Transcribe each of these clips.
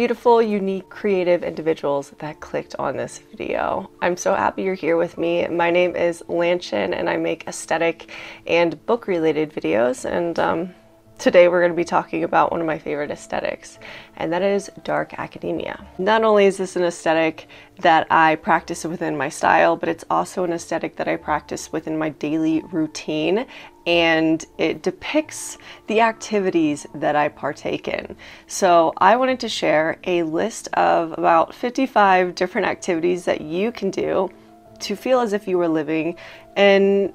Beautiful, unique, creative individuals that clicked on this video. I'm so happy you're here with me. My name is Lanchen and I make aesthetic and book related videos and um, Today we're going to be talking about one of my favorite aesthetics, and that is dark academia. Not only is this an aesthetic that I practice within my style, but it's also an aesthetic that I practice within my daily routine, and it depicts the activities that I partake in. So I wanted to share a list of about 55 different activities that you can do to feel as if you were living in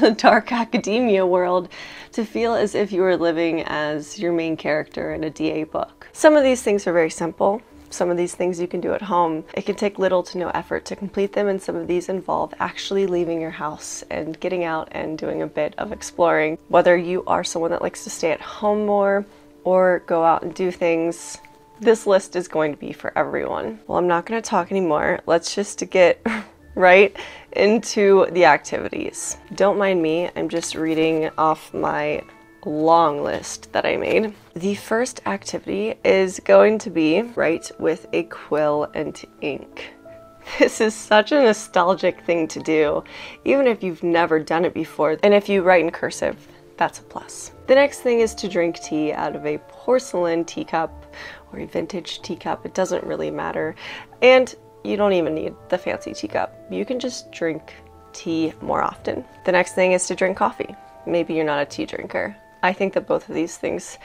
the dark academia world to feel as if you were living as your main character in a DA book. Some of these things are very simple. Some of these things you can do at home. It can take little to no effort to complete them, and some of these involve actually leaving your house and getting out and doing a bit of exploring. Whether you are someone that likes to stay at home more or go out and do things, this list is going to be for everyone. Well, I'm not going to talk anymore. Let's just get right into the activities. Don't mind me, I'm just reading off my long list that I made. The first activity is going to be write with a quill and ink. This is such a nostalgic thing to do, even if you've never done it before. And if you write in cursive, that's a plus. The next thing is to drink tea out of a porcelain teacup or a vintage teacup. It doesn't really matter. And you don't even need the fancy teacup. You can just drink tea more often. The next thing is to drink coffee. Maybe you're not a tea drinker. I think that both of these things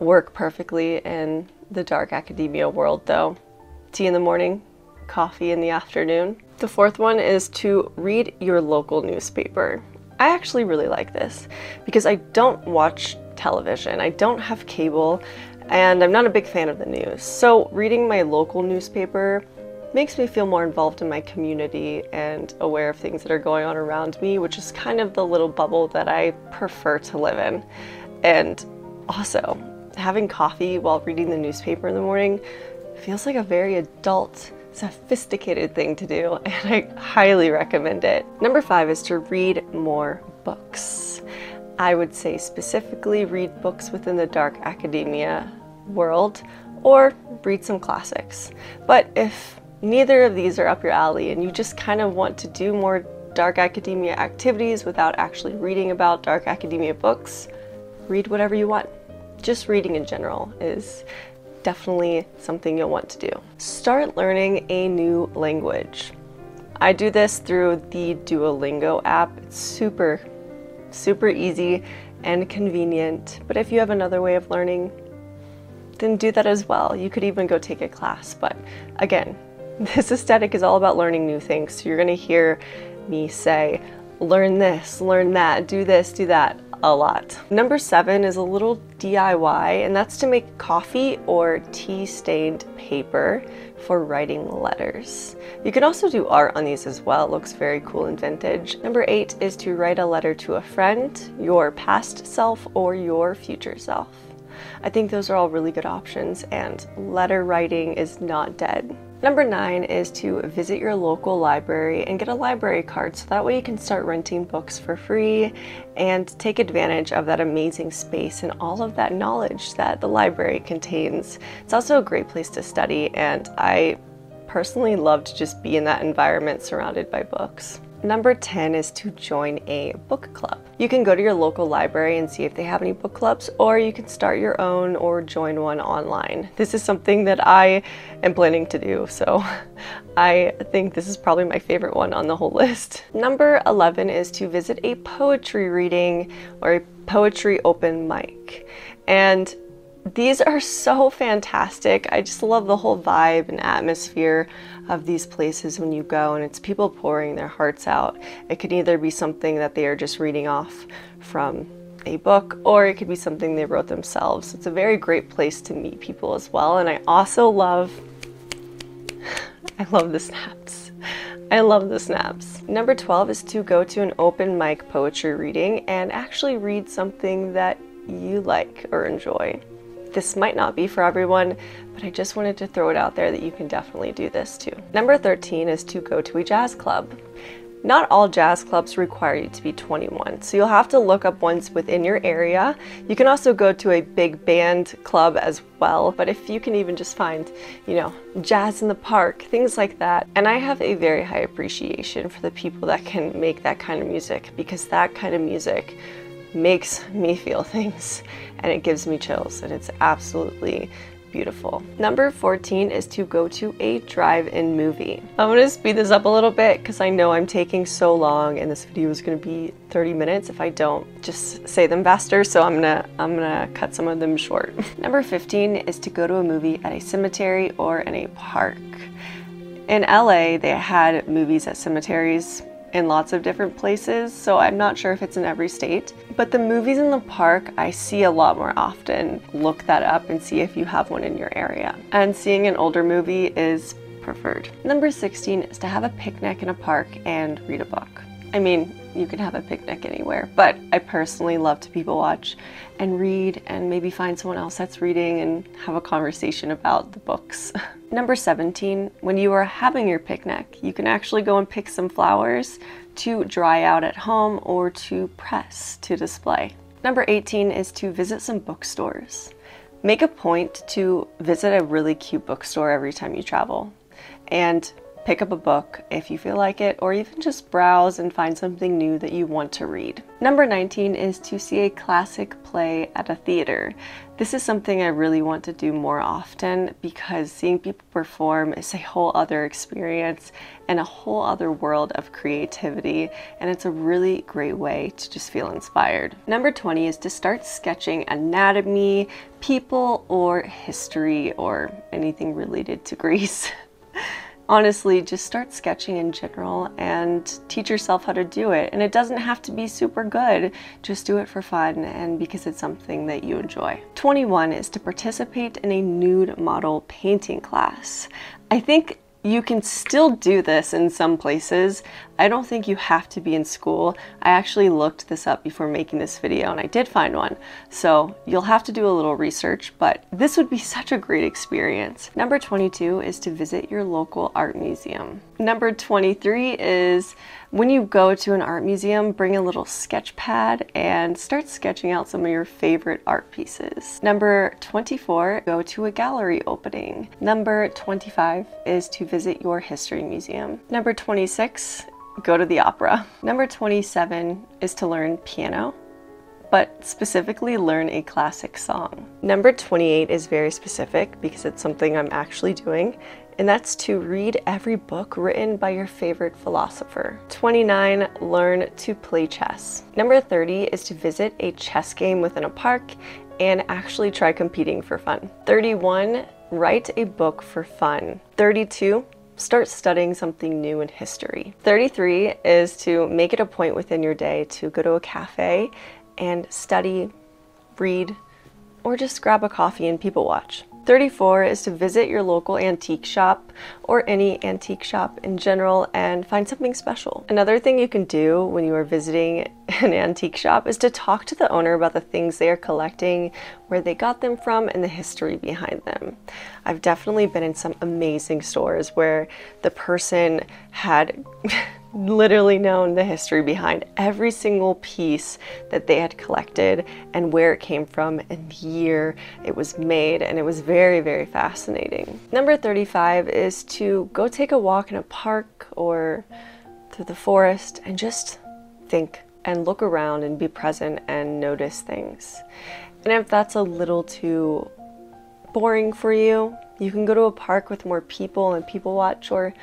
work perfectly in the dark academia world though. Tea in the morning, coffee in the afternoon. The fourth one is to read your local newspaper. I actually really like this because I don't watch television. I don't have cable and I'm not a big fan of the news. So reading my local newspaper makes me feel more involved in my community and aware of things that are going on around me, which is kind of the little bubble that I prefer to live in. And also, having coffee while reading the newspaper in the morning feels like a very adult, sophisticated thing to do, and I highly recommend it. Number five is to read more books. I would say specifically read books within the dark academia world or read some classics. But if neither of these are up your alley and you just kind of want to do more dark academia activities without actually reading about dark academia books, read whatever you want. Just reading in general is definitely something you'll want to do. Start learning a new language. I do this through the Duolingo app. It's super, super easy and convenient. But if you have another way of learning, then do that as well. You could even go take a class. But again, this aesthetic is all about learning new things. So you're going to hear me say, learn this, learn that, do this, do that a lot. Number seven is a little DIY, and that's to make coffee or tea stained paper for writing letters. You can also do art on these as well. It looks very cool and vintage. Number eight is to write a letter to a friend, your past self, or your future self. I think those are all really good options, and letter writing is not dead. Number nine is to visit your local library and get a library card so that way you can start renting books for free and take advantage of that amazing space and all of that knowledge that the library contains. It's also a great place to study and I personally love to just be in that environment surrounded by books. Number 10 is to join a book club. You can go to your local library and see if they have any book clubs, or you can start your own or join one online. This is something that I am planning to do, so I think this is probably my favorite one on the whole list. Number 11 is to visit a poetry reading or a poetry open mic. And these are so fantastic. I just love the whole vibe and atmosphere of these places when you go and it's people pouring their hearts out. It could either be something that they are just reading off from a book or it could be something they wrote themselves. It's a very great place to meet people as well and I also love I love the snaps. I love the snaps. Number 12 is to go to an open mic poetry reading and actually read something that you like or enjoy. This might not be for everyone, but I just wanted to throw it out there that you can definitely do this too. Number 13 is to go to a jazz club. Not all jazz clubs require you to be 21, so you'll have to look up ones within your area. You can also go to a big band club as well, but if you can even just find, you know, jazz in the park, things like that. And I have a very high appreciation for the people that can make that kind of music because that kind of music makes me feel things and it gives me chills and it's absolutely beautiful. Number 14 is to go to a drive-in movie. I'm gonna speed this up a little bit because I know I'm taking so long and this video is gonna be 30 minutes if I don't just say them faster. So I'm gonna, I'm gonna cut some of them short. Number 15 is to go to a movie at a cemetery or in a park. In LA, they had movies at cemeteries in lots of different places, so I'm not sure if it's in every state. But the movies in the park I see a lot more often. Look that up and see if you have one in your area. And seeing an older movie is preferred. Number 16 is to have a picnic in a park and read a book. I mean, you can have a picnic anywhere, but I personally love to people watch and read and maybe find someone else that's reading and have a conversation about the books. Number 17, when you are having your picnic, you can actually go and pick some flowers to dry out at home or to press to display. Number 18 is to visit some bookstores. Make a point to visit a really cute bookstore every time you travel. And pick up a book if you feel like it, or even just browse and find something new that you want to read. Number 19 is to see a classic play at a theater. This is something I really want to do more often because seeing people perform is a whole other experience and a whole other world of creativity, and it's a really great way to just feel inspired. Number 20 is to start sketching anatomy, people, or history, or anything related to Greece. honestly just start sketching in general and teach yourself how to do it. And it doesn't have to be super good, just do it for fun and because it's something that you enjoy. 21 is to participate in a nude model painting class. I think you can still do this in some places. I don't think you have to be in school. I actually looked this up before making this video and I did find one. So you'll have to do a little research, but this would be such a great experience. Number 22 is to visit your local art museum. Number 23 is when you go to an art museum, bring a little sketch pad and start sketching out some of your favorite art pieces. Number 24, go to a gallery opening. Number 25 is to visit your history museum. Number 26, go to the opera. Number 27 is to learn piano but specifically learn a classic song. Number 28 is very specific because it's something I'm actually doing, and that's to read every book written by your favorite philosopher. 29, learn to play chess. Number 30 is to visit a chess game within a park and actually try competing for fun. 31, write a book for fun. 32, start studying something new in history. 33 is to make it a point within your day to go to a cafe and study, read, or just grab a coffee and people watch. 34 is to visit your local antique shop or any antique shop in general and find something special. Another thing you can do when you are visiting an antique shop is to talk to the owner about the things they are collecting, where they got them from, and the history behind them. I've definitely been in some amazing stores where the person had literally known the history behind every single piece that they had collected and where it came from and the year it was made and it was very very fascinating. Number 35 is to go take a walk in a park or through the forest and just think and look around and be present and notice things. And if that's a little too boring for you, you can go to a park with more people and people watch or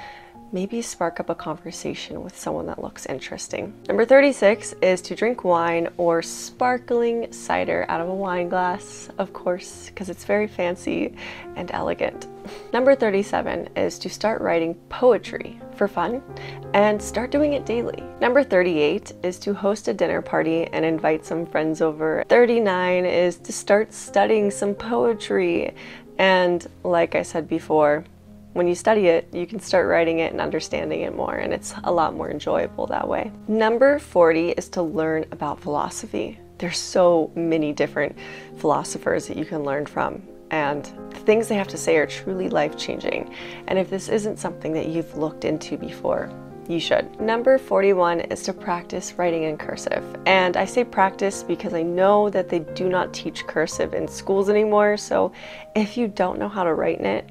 maybe spark up a conversation with someone that looks interesting. Number 36 is to drink wine or sparkling cider out of a wine glass, of course, because it's very fancy and elegant. Number 37 is to start writing poetry for fun and start doing it daily. Number 38 is to host a dinner party and invite some friends over. 39 is to start studying some poetry. And like I said before, when you study it, you can start writing it and understanding it more, and it's a lot more enjoyable that way. Number 40 is to learn about philosophy. There's so many different philosophers that you can learn from, and the things they have to say are truly life changing. And if this isn't something that you've looked into before, you should. Number 41 is to practice writing in cursive. And I say practice because I know that they do not teach cursive in schools anymore. So if you don't know how to write in it,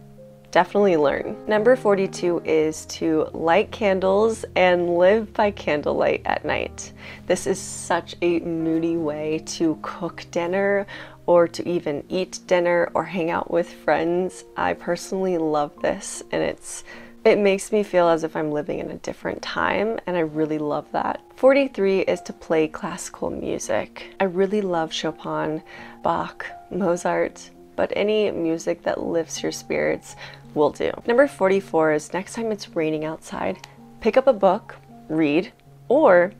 definitely learn. Number 42 is to light candles and live by candlelight at night. This is such a moody way to cook dinner or to even eat dinner or hang out with friends. I personally love this and it's it makes me feel as if I'm living in a different time, and I really love that. 43 is to play classical music. I really love Chopin, Bach, Mozart, but any music that lifts your spirits will do. Number 44 is next time it's raining outside, pick up a book, read, or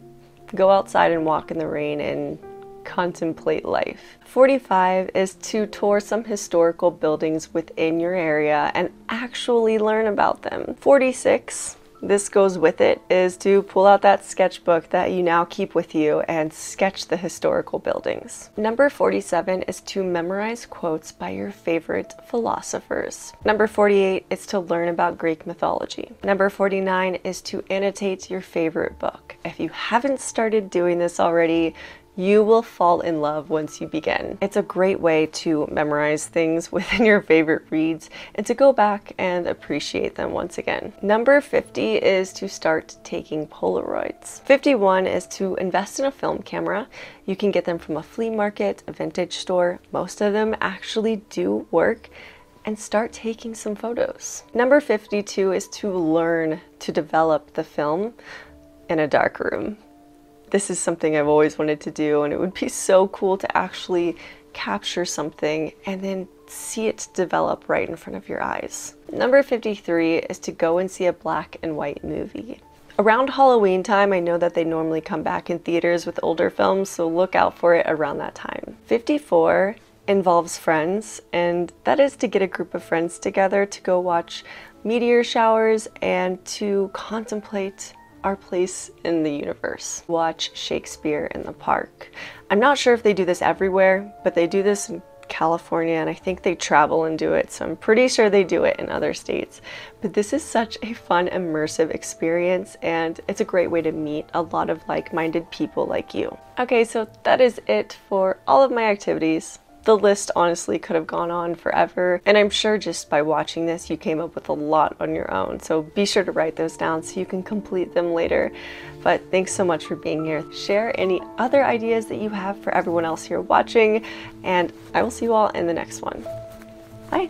go outside and walk in the rain and contemplate life. 45 is to tour some historical buildings within your area and actually learn about them. 46 this goes with it is to pull out that sketchbook that you now keep with you and sketch the historical buildings. Number 47 is to memorize quotes by your favorite philosophers. Number 48 is to learn about Greek mythology. Number 49 is to annotate your favorite book. If you haven't started doing this already, you will fall in love once you begin. It's a great way to memorize things within your favorite reads and to go back and appreciate them once again. Number 50 is to start taking Polaroids. 51 is to invest in a film camera. You can get them from a flea market, a vintage store. Most of them actually do work and start taking some photos. Number 52 is to learn to develop the film in a dark room this is something I've always wanted to do, and it would be so cool to actually capture something and then see it develop right in front of your eyes. Number 53 is to go and see a black and white movie. Around Halloween time, I know that they normally come back in theaters with older films, so look out for it around that time. 54 involves friends, and that is to get a group of friends together to go watch meteor showers and to contemplate our place in the universe. Watch Shakespeare in the park. I'm not sure if they do this everywhere, but they do this in California and I think they travel and do it, so I'm pretty sure they do it in other states. But this is such a fun, immersive experience and it's a great way to meet a lot of like minded people like you. Okay, so that is it for all of my activities. The list honestly could have gone on forever, and I'm sure just by watching this you came up with a lot on your own, so be sure to write those down so you can complete them later. But thanks so much for being here. Share any other ideas that you have for everyone else here watching, and I will see you all in the next one. Bye!